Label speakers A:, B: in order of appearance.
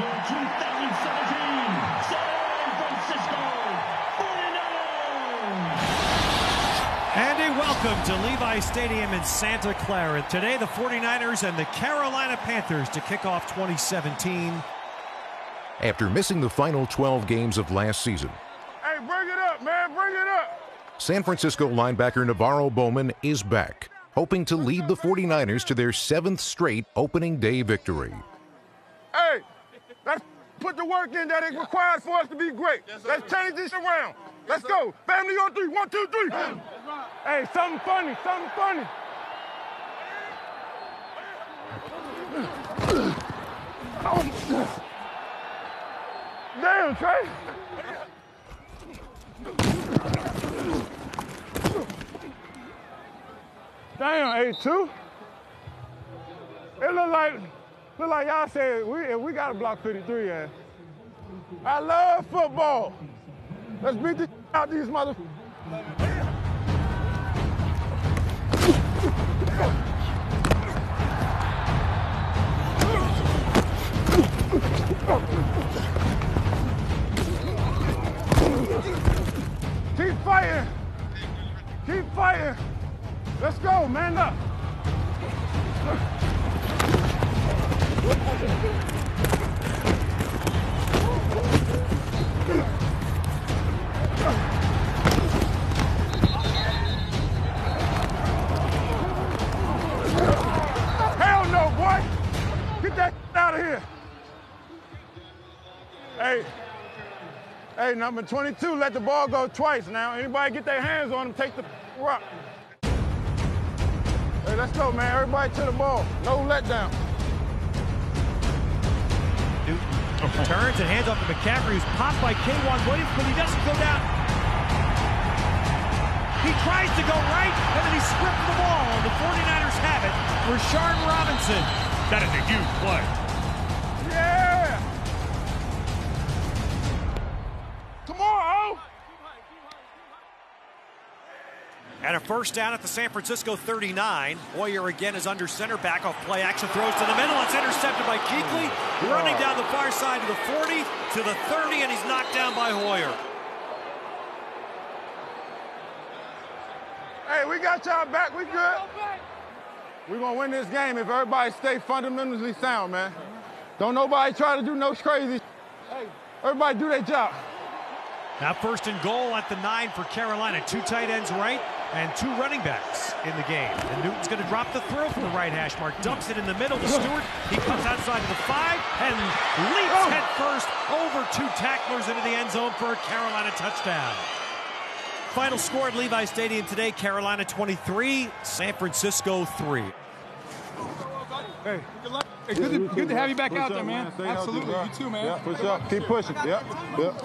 A: your 2017 San Francisco 49ers.
B: Andy, welcome to Levi Stadium in Santa Clara. Today, the 49ers and the Carolina Panthers to kick off 2017.
C: After missing the final 12 games of last season,
D: Hey, bring it up, man. Bring it up.
C: San Francisco linebacker NaVorro Bowman is back, hoping to lead the 49ers to their seventh straight opening day victory.
D: Put the work in that is required for us to be great. Let's change this around. Let's go. Family on three. One, two, three. Hey, something funny. Something funny. Oh. Damn, Trey. Damn, A2. It look like, look like y'all said we we got to block 53. Yeah. I love football. Let's beat the out these mother. Keep fighting. Keep fighting. Let's go, man up. Hey, hey, number 22, let the ball go twice now. Anybody get their hands on him, take the rock. Hey, let's go, man. Everybody to the ball. No letdown.
B: Newton turns and hands off to McCaffrey, who's popped by K'Waun Williams, but he doesn't go down. He tries to go right, and then he stripped the ball. The 49ers have it. Rashard Robinson. That is a huge play.
D: Yeah. Come on, oh.
B: And a first down at the San Francisco 39. Hoyer again is under center. Back off play action. Throws to the middle. It's intercepted by Kuechly. Running down the far side to the 40, to the 30, and he's knocked down by Hoyer.
D: Hey, we got y'all back. We good. We're going to win this game if everybody stay fundamentally sound, man. Don't nobody try to do no crazy. Hey, everybody do their job.
B: Now first and goal at the nine for Carolina. Two tight ends right and two running backs in the game. And Newton's going to drop the throw from the right hash mark. Dumps it in the middle to Stewart. He comes outside to the five and leaps oh. head first over two tacklers into the end zone for a Carolina touchdown. Final score at Levi Stadium today, Carolina 23, San Francisco 3.
D: Hey,
E: Hey, good, to, good to have you back out there, man.
D: Stay
E: Absolutely.
D: bro.
E: You too, man.
D: Yeah, push up. Keep pushing. Yep. Yep.